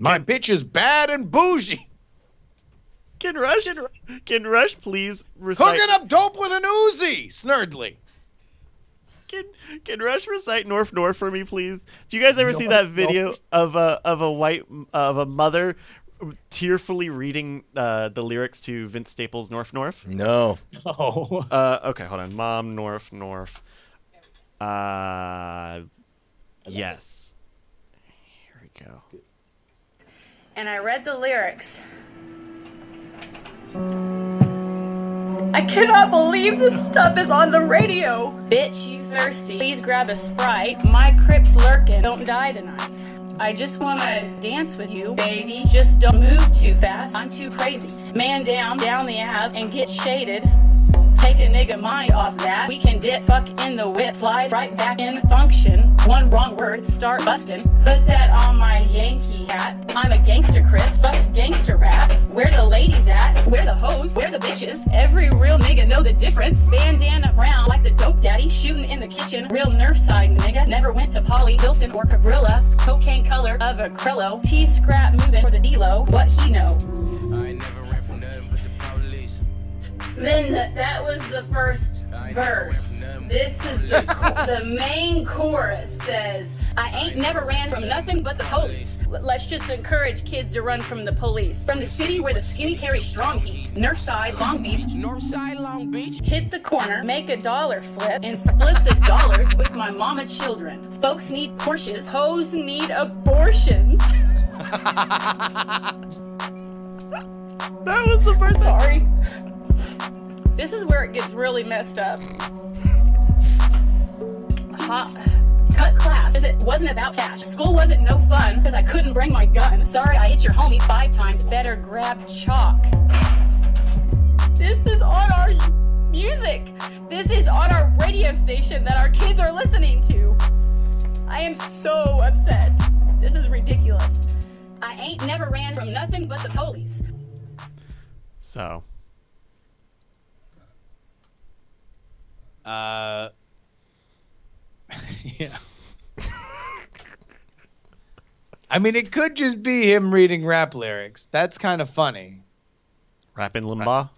My bitch is bad and bougie. Can Rush can Rush please recite Cooking up dope with an Uzi. Snerdley. Can can Rush recite Norf Norf for me, please? Do you guys ever see that video of a of a white of a mother tearfully reading uh, the lyrics to Vince Staples' Norf Norf? no. Oh. *laughs* Uh, okay, hold on. Mom Norf Norf. Uh, yes. Here we go. And I read the lyrics. I cannot believe this stuff is on the radio. Bitch, you thirsty? Please grab a sprite. My crip's lurking. Don't die tonight. I just wanna dance with you, baby. Just don't move too fast. I'm too crazy. Man down, down the Ave and get shaded. Take a nigga mind off that. We can dip, fuck in the whip, slide right back in function. One wrong word, start bustin'. Put that on my Yankee hat. I'm a gangster crip, fuck gangster rap. Where the ladies at? Where the hoes? Where the bitches? Every real nigga know the difference. Bandana brown like the dope daddy, shooting in the kitchen. Real nerf side nigga. Never went to Poly, Wilson, or Cabrillo. Cocaine color of a Krillo. T scrap moving for the D-Lo. What he know? Then th- that was the first verse. This is the, the main chorus says, I ain't never ran from nothing but the police. Let's just encourage kids to run from the police. From the city where the skinny carry strong heat. Northside, Long Beach. Northside, Long Beach. Hit the corner, make a dollar flip, and split the dollars with my mama children. Folks need Porsches, hoes need abortions. *laughs* that was the first. Sorry. This is where it gets really messed up. Hot. Cut class, it wasn't about cash. School wasn't no fun, because I couldn't bring my gun. Sorry, I hit your homie five times. Better grab chalk. This is on our music. This is on our radio station that our kids are listening to. I am so upset. This is ridiculous. I ain't never ran from nothing but the police. So, Uh. *laughs* yeah. I mean, it could just be him reading rap lyrics. That's kind of funny. rapping Limbaugh.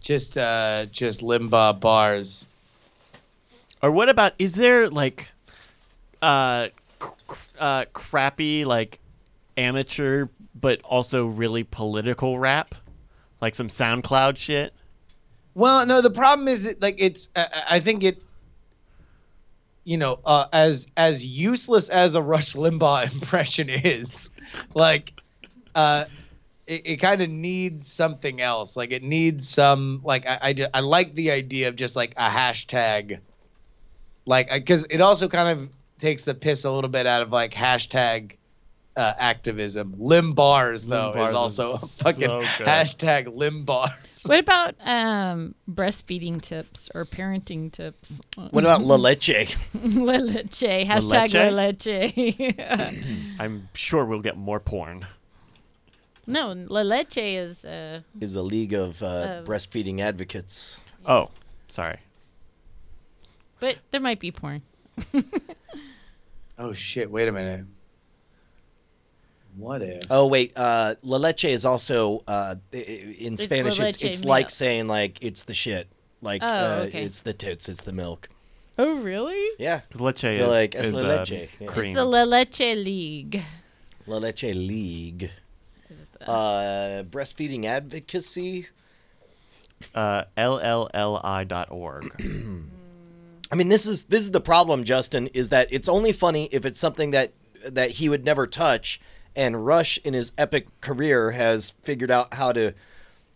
Just, uh, just Limbaugh bars. Or what about is there like uh cr- uh crappy like amateur but also really political rap? Like some SoundCloud shit? Well, no, the problem is that, like it's. Uh, I think it. You know, uh, as as useless as a Rush Limbaugh *laughs* impression is, like, uh, it, it kind of needs something else. Like, it needs some. Like, I I, I like the idea of just like a hashtag. Like, because it also kind of takes the piss a little bit out of like hashtag uh, activism. Limb bars though bars is is also a fucking so hashtag limb bars. What about um, breastfeeding tips or parenting tips? What about La Leche? *laughs* La Leche. Hashtag La Leche. *laughs* I'm sure we'll get more porn. no, La Leche is. Uh, Is a league of uh, Uh, breastfeeding advocates. Oh, sorry. but there might be porn. *laughs* Oh shit! Wait a minute. What if? Oh wait, uh, La Leche is also uh, i- i- in It's Spanish. It's, it's like saying like it's the shit. Like Oh, uh, okay. it's the tits. It's the milk. Oh, really? Yeah, Because leche They're is, like, "Es is la uh, leche." Yeah. cream. It's the La Leche League. La Leche League. Uh, breastfeeding advocacy. uh, LLLI.org. *clears throat* I mean, this is this is the problem, Justin. Is that it's only funny if it's something that that he would never touch, and Rush in his epic career has figured out how to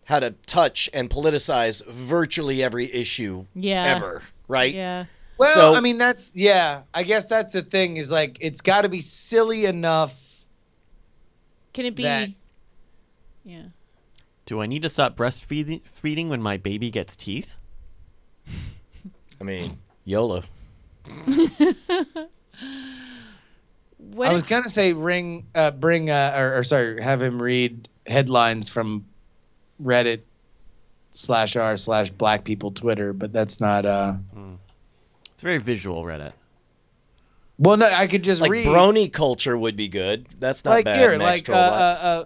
how to touch and politicize virtually every issue Yeah. ever. Right? Yeah. Well, So- I mean that's yeah. I guess that's the thing is like it's got to be silly enough. Can it be? That- Yeah. Do I need to stop breastfeeding feeding when my baby gets teeth? I mean, YOLO. *laughs* What I was if- gonna say ring, uh, bring, uh, or, or sorry, have him read headlines from Reddit slash r slash Black People Twitter, but that's not. uh It's very visual Reddit. Well, no, I could just Like read. brony culture would be good. That's not like bad. here, Max like uh, uh, uh,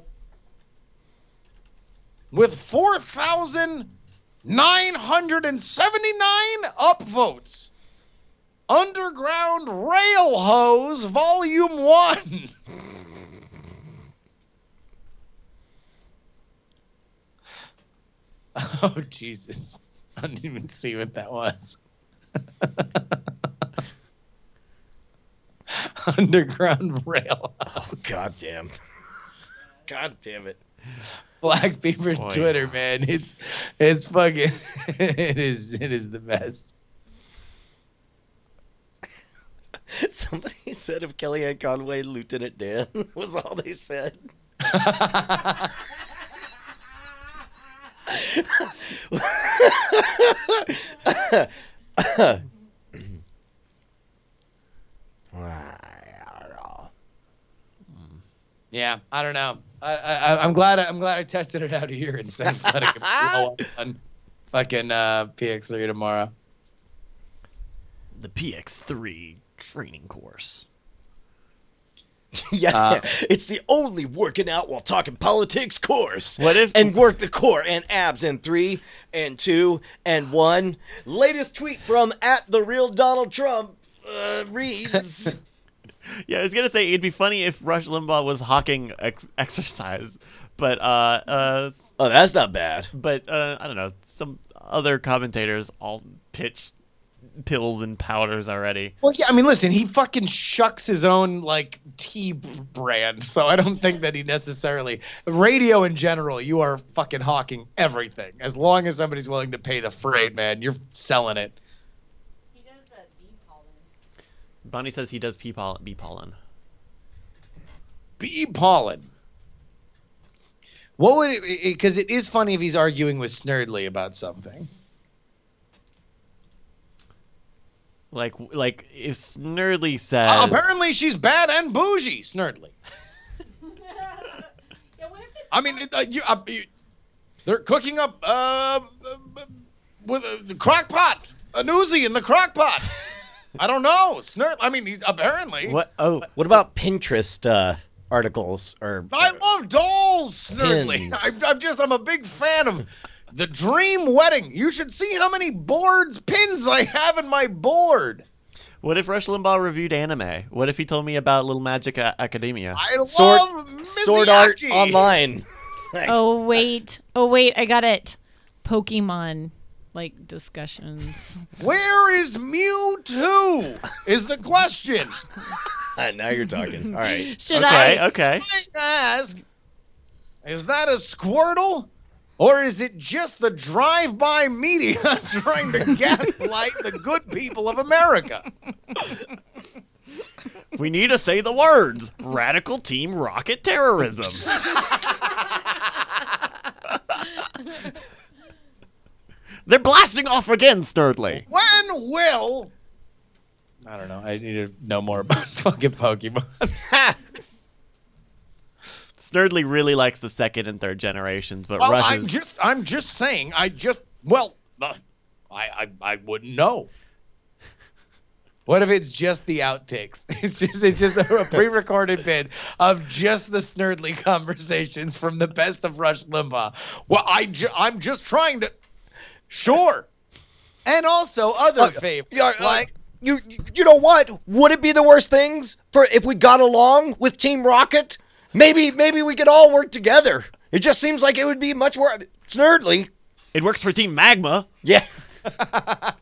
with four thousand nine hundred and seventy nine upvotes. Underground Rail Hose Volume One. *laughs* oh Jesus! I didn't even see what that was. *laughs* Underground Rail. oh god damn. God damn it. Black Beaver's Boy. Twitter, man. It's it's fucking *laughs* it is it is the best. *laughs* Somebody said of Kellyanne Conway, Lieutenant Dan *laughs* was all they said. Yeah, I don't know. I, I I'm glad I, I'm glad I tested it out here instead of letting it blow *laughs* up on fucking uh, PX3 tomorrow. The PX3 training course. *laughs* yeah, Uh, *laughs* it's the only working out while talking politics course. What if- and work the core and abs in three and two and one. Latest tweet from at the real Donald Trump uh, reads. *laughs* Yeah, I was gonna say it'd be funny if Rush Limbaugh was hawking ex- exercise, but uh, uh, oh, that's not bad. but uh, I don't know. Some other commentators all pitch pills and powders already. Well, yeah, I mean, listen, he fucking shucks his own like tea brand, so I don't think that he necessarily radio in general. You are fucking hawking everything as long as somebody's willing to pay the freight, man. You're selling it. Bonnie says he does pea pollen, bee pollen. Bee pollen. What would it? Because it is funny if he's arguing with Snerdley about something. Like, like if Snerdley says, Uh, apparently, she's bad and bougie, Snerdley. *laughs* I mean, it, uh, you, uh, you, they're cooking up uh, uh, with a crock pot, a newsie in the crock pot. *laughs* I don't know, Snurt. I mean, he, apparently. what? Oh, What about Pinterest uh, articles or I love dolls, Snerdley. *laughs* I'm, I'm just, I'm a big fan of the dream wedding. You should see how many boards, pins I have in my board. what if Rush Limbaugh reviewed anime? What if he told me about Little Magic A- Academia? I Sword, love Sword Art Online? *laughs* Oh wait, oh wait, I got it. Pokemon like discussions. Where is Mewtwo? Is the question. Ah, *laughs* now you're talking. All right. Should okay, I? okay. I ask, is that a Squirtle? Or is it just the drive-by media *laughs* trying to gaslight the good people of America? *laughs* We need to say the words radical team rocket terrorism. *laughs* They're blasting off again, Snerdley. When will? I don't know. I need to know more about fucking Pokemon. Snerdley really likes the second and third generations, but well, Rush I'm is just, I'm just saying. I just, well, uh, I, I, I wouldn't know. What if it's just the outtakes? *laughs* It's just, it's just a pre-recorded *laughs* bit of just the Snerdley *laughs* conversations from the best of Rush Limbaugh. Well, I, ju- I'm just trying to, sure, and also other favorites yeah, uh, like. You you know what? Would it be the worst things for if we got along with Team Rocket? Maybe maybe we could all work together. It just seems like it would be much more snurdly. It works for Team Magma. Yeah. *laughs*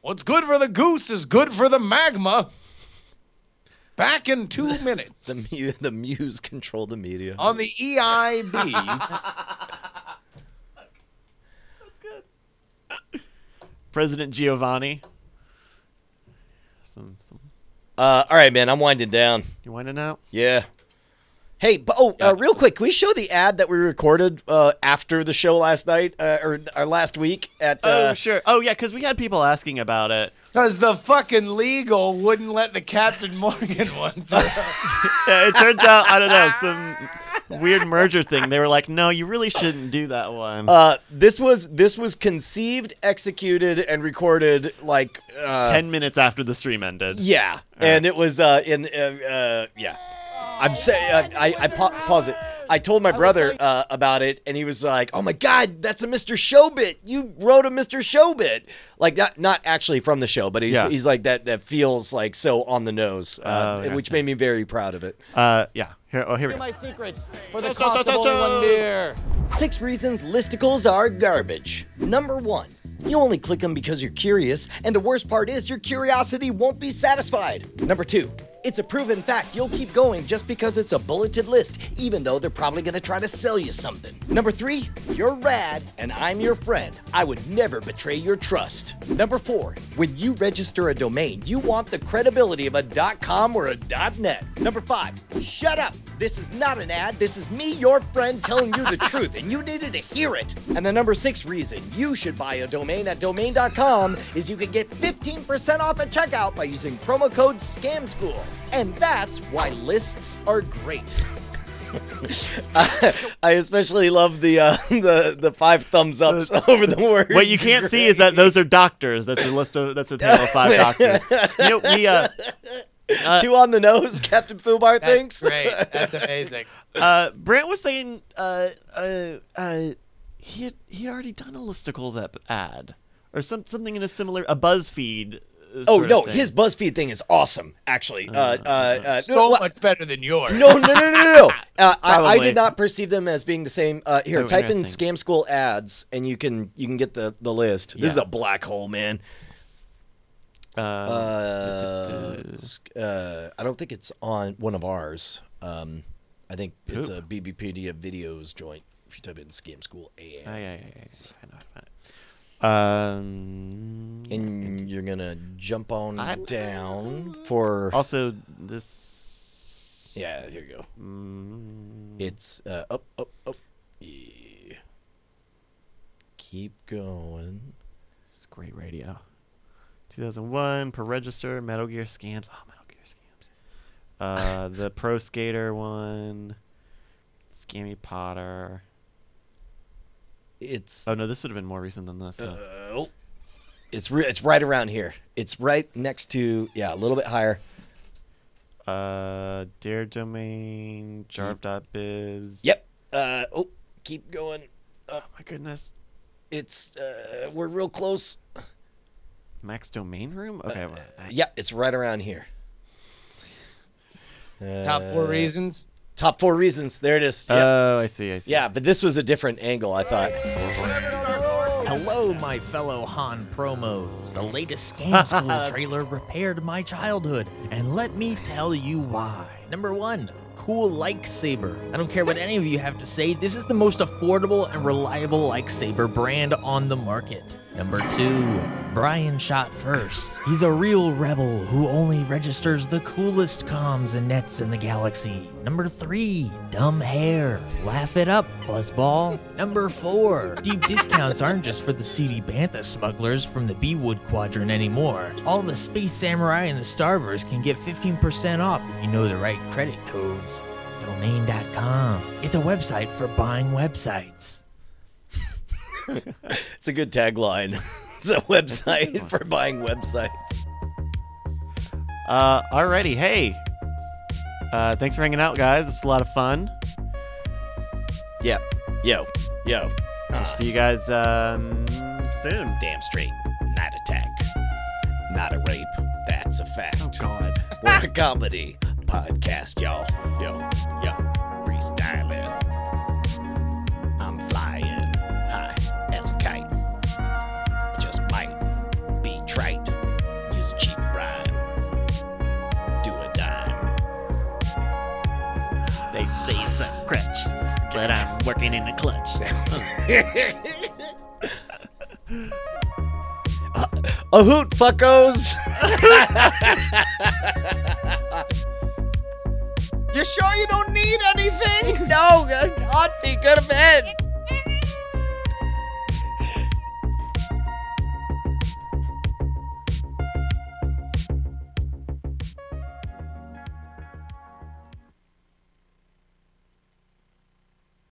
What's good for the goose is good for the magma. Back in two *laughs* minutes The mu- the muse control the media. on the EIB. *laughs* President Giovanni. Some, some. Uh, all right, man. I'm winding down. You winding out? Yeah. Hey, but, oh, uh, real quick, can we show the ad that we recorded uh, after the show last night uh, or, or last week at? Oh, Uh, sure. Oh, yeah, because we had people asking about it. Because the fucking legal wouldn't let the Captain Morgan *laughs* one. *laughs* Yeah, it turns out, I don't know, some weird merger thing. They were like, no, you really shouldn't do that one. Uh, this was this was conceived, executed, and recorded like uh, 10 minutes after the stream ended. Yeah, and it was uh, in uh, uh, yeah. I'm saying uh, I I pa- pause it. I told my brother uh, about it, and he was like, "Oh my god, that's a Mr. Show bit! You wrote a Mr. Show bit, like not not actually from the show, but he's Yeah. he's like that that feels like so on the nose, uh, Oh, which made me very proud of it." Uh, yeah. Here, oh, here we go. My secret for the cost of only one beer. Six reasons listicles are garbage. Number one, you only click them because you're curious, and the worst part is your curiosity won't be satisfied. Number two, it's a proven fact you'll keep going just because it's a bulleted list, even though they're probably gonna try to sell you something. Number three, you're rad, and I'm your friend. I would never betray your trust. Number four, when you register a domain, you want the credibility of a .com or a .net. Number five, shut up. This is not an ad. This is me, your friend, telling you the *laughs* truth, and you needed to hear it. And the number six reason you should buy a domain at domain.com is you can get 15% off at checkout by using promo code SCAMSCHOOL. And that's why lists are great. *laughs* I especially love the uh, *laughs* the the five thumbs ups over the word. What you can't see is that those are doctors. That's a list of that's a panel of five *laughs* doctors. You know, we uh, uh, two on the nose, Captain Fubar That's thinks. great. That's amazing. uh, Brant was saying uh, uh, uh, he had he had already done a listicles ad or some something in a similar a BuzzFeed. Uh, Oh no, his BuzzFeed thing is awesome. Actually, uh, uh, uh, so no, much better than yours. No, no, no, no, no. no. *laughs* Uh, I, I did not perceive them as being the same. Uh, here, type in "scam school ads" and you can you can get the the list. This is a black hole, man. Uh, Uh, uh, I don't think it's on one of ours. Um, I think it's Oop. a BBpedia videos joint. If you type in "scam school ads," Um, and you're gonna jump on I'm- down for. also this. Yeah, here you go. Mm, It's uh, up, up, up. Yeah. Keep going. it's great radio. 2001 per register Metal Gear scams. Oh, Metal Gear scams. Uh, the *laughs* Pro Skater one. Scammy Potter. It's Oh no, this would have been more recent than this. Uh, oh. It's re- it's right around here. It's right next to yeah, a little bit higher. Uh, Dare Domain, Jarv.biz. Yep. Uh oh, keep going. Oh my goodness. It's uh we're real close. Max Domain Room? Okay. well, Yep, it's right around here. Top four Uh, reasons. Top four reasons. There it is. Yep. Oh, I see. I see. yeah, but this was a different angle. I thought. Hello, my fellow Han promos. The latest *laughs* Scam School trailer repaired my childhood, and let me tell you why. Number one, cool lightsaber. I don't care what any of you have to say, this is the most affordable and reliable lightsaber brand on the market. Number two, Brian shot first. He's a real rebel who only registers the coolest comms and nets in the galaxy. Number three, dumb hair. Laugh it up, fuzzball. Number four, deep discounts aren't just for the seedy bantha smugglers from the B-Wood Quadrant anymore. All the Space Samurai and the Starvers can get 15% off if you know the right credit codes. Domain.com. It's a website for buying websites. *laughs* It's a good tagline. *laughs* It's a website for buying websites. Uh, alrighty, hey. Uh, thanks for hanging out, guys. It's a lot of fun. Yeah. Yo. Yo. I'll see you guys um, soon. Damn straight. Night attack. Not a rape. That's a fact. Oh God. *laughs* We're a comedy podcast, y'all. Yo, yo. Crutch, but I'm working in the clutch. *laughs* A hoot, fuckos! *laughs* You sure you don't need anything? no, God, be go to bed.